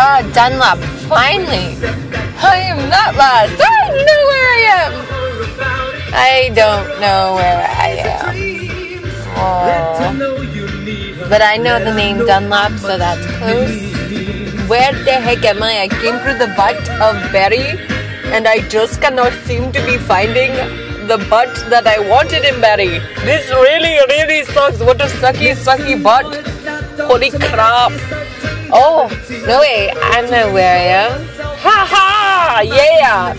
Ah, Dunlop, finally. I am not lost. I know where I am. I don't know where I am. Oh. But I know the name Dunlop, so that's close. Where the heck am I? I came through the butt of Barrie, and I just cannot seem to be finding the butt that I wanted in Barrie. This really, really sucks. What a sucky, sucky butt. Holy crap. Oh, no way. I know where I am. Ha ha! Yeah!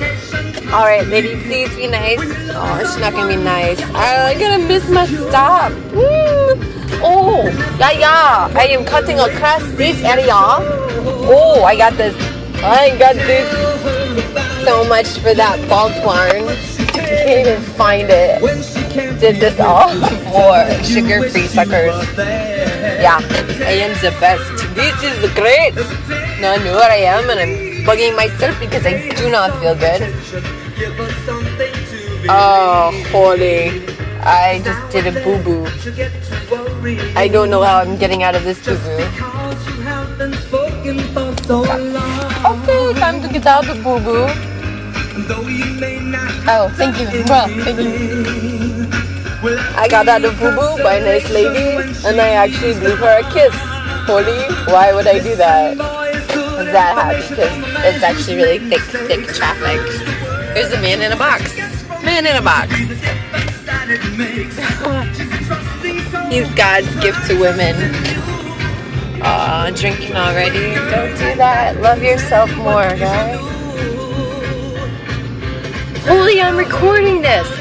Alright, lady, please be nice. Oh, she's not gonna be nice. I'm gonna miss my stop. Mm. Oh, yeah, yeah. I am cutting across this area. Oh, I got this. I got this. So much for that ball twine. Can't even find it. Did this all for sugar-free suckers. Yeah, I am the best. This is great. Now I know where I am, and I'm bugging myself because I do not feel good. Oh, holy. I just did a boo boo. I don't know how I'm getting out of this boo boo. Okay, time to get out of boo boo. Oh, thank you. Well, thank you. I got out of boo boo by a nice lady, and I actually blew her a kiss. Holy, why would I do that? That happy? Because it's actually really thick, thick traffic. There's a man in a box. Man in a box. He's God's gift to women. Aw, drinking already. Don't do that. Love yourself more, guys. Holy, I'm recording this.